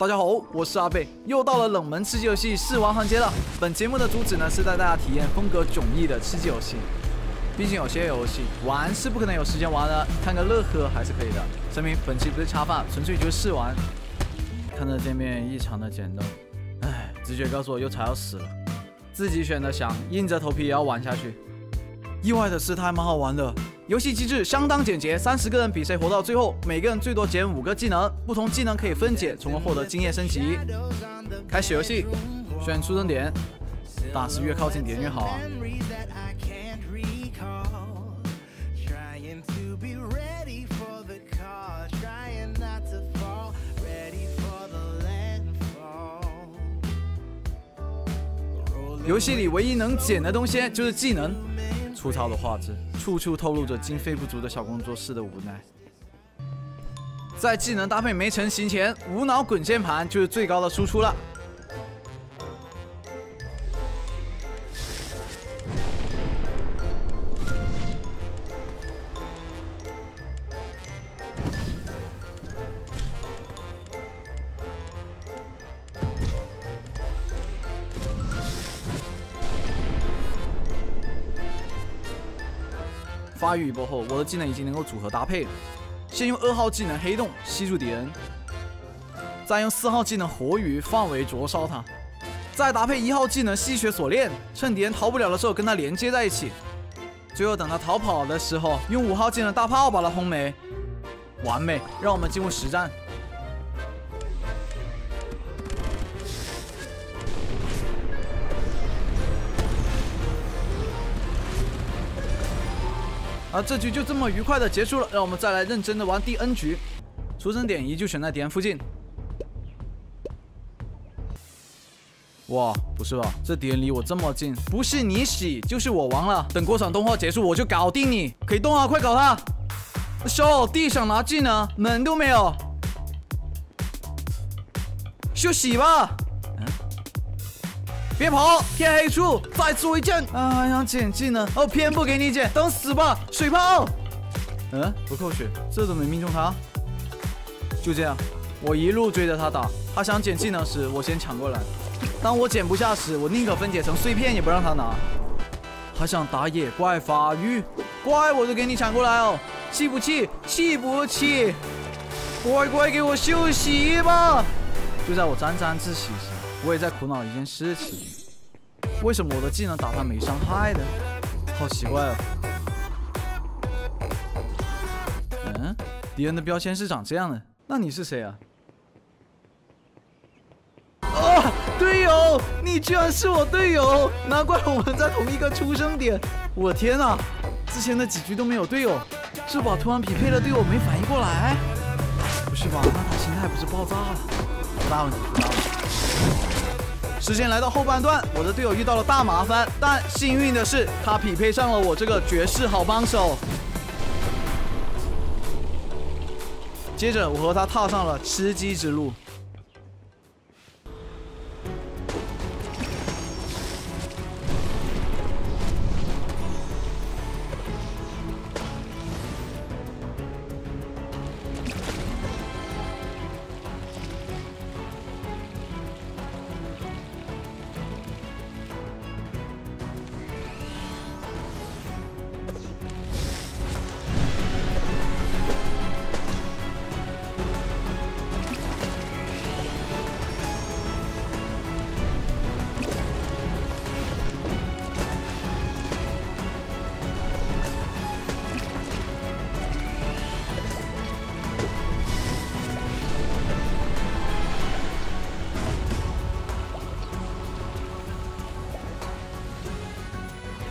大家好，我是阿贝，又到了冷门吃鸡游戏试玩环节了。本节目的主旨呢是带大家体验风格迥异的吃鸡游戏。毕竟有些游戏玩是不可能有时间玩的，看个乐呵还是可以的。声明本期不是恰饭，纯粹就是试玩。看着界面异常的简陋，唉，直觉告诉我又才要死了。自己选的想，硬着头皮也要玩下去。意外的是，它还蛮好玩的。游戏机制相当简洁，三十个人比谁活到最后，每个人最多减五个技能，不同技能可以分解，从而获得经验升级。开始游戏，选出生点，但是越靠近点越好。游戏里唯一能捡的东西就是技能。粗糙的画质，处处透露着经费不足的小工作室的无奈。在技能搭配没成型前，无脑滚键盘就是最高的输出了。发育一波后，我的技能已经能够组合搭配了。先用二号技能黑洞吸住敌人，再用四号技能火雨范围灼烧他，再搭配一号技能吸血锁链，趁敌人逃不了的时候跟他连接在一起。最后等他逃跑的时候，用五号技能大炮把他轰没，完美！让我们进入实战。而这局就这么愉快的结束了，让我们再来认真的玩第 N 局。出生点依旧选在敌人附近。哇，不是吧？这敌人离我这么近，不是你死就是我亡了。等过场动画结束，我就搞定你。可以动啊，快搞他！手地上拿技能，门都没有。休息吧。别跑！天黑处，再出一剑啊！还想捡技能，哦，偏不给你捡，等死吧！水炮，嗯，不扣血，这都没命中他。就这样，我一路追着他打。他想捡技能时，我先抢过来。当我捡不下时，我宁可分解成碎片，也不让他拿。还想打野怪发育，怪我就给你抢过来哦！气不气？气不气？乖乖给我休息吧！就在我沾沾自喜时。我也在苦恼一件事情，为什么我的技能打他没伤害的？好奇怪哦。嗯，敌人的标签是长这样的，那你是谁啊？啊，队友，你居然是我队友，难怪我们在同一个出生点。我天哪，之前的几局都没有队友，是吧？突然匹配了队友没反应过来？不是吧？那他心态不是爆炸了？不大问题，不大问题。时间来到后半段，我的队友遇到了大麻烦，但幸运的是，他匹配上了我这个绝世好帮手。接着，我和他踏上了吃鸡之路。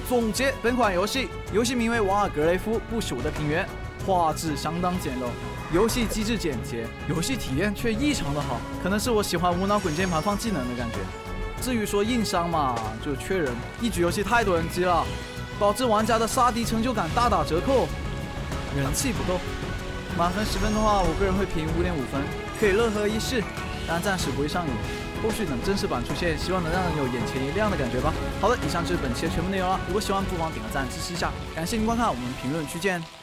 总结本款游戏，游戏名为《瓦尔格雷夫：不朽的平原》，画质相当简陋，游戏机制简洁，游戏体验却异常的好。可能是我喜欢无脑滚键盘放技能的感觉。至于说硬伤嘛，就缺人，一局游戏太多人机了，导致玩家的杀敌成就感大打折扣，人气不够。满分十分的话，我个人会评五点五分，可以乐呵一试，但暂时不会上瘾。后续等正式版出现，希望能让人有眼前一亮的感觉吧。好的，以上就是本期的全部内容了。如果喜欢，不妨点个赞支持一下。感谢您观看，我们评论区见。